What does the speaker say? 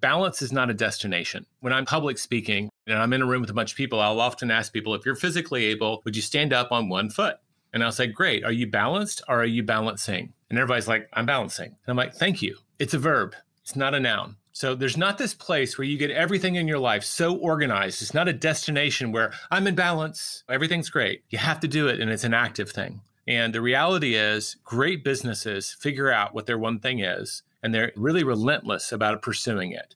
balance is not a destination. When I'm public speaking and I'm in a room with a bunch of people, I'll often ask people, if you're physically able, would you stand up on one foot? And I'll say, great. Are you balanced or are you balancing? And everybody's like, I'm balancing. And I'm like, thank you. It's a verb, it's not a noun. So there's not this place where you get everything in your life so organized. It's not a destination where I'm in balance, everything's great. You have to do it, and it's an active thing. And the reality is, great businesses figure out what their one thing is, and they're really relentless about pursuing it.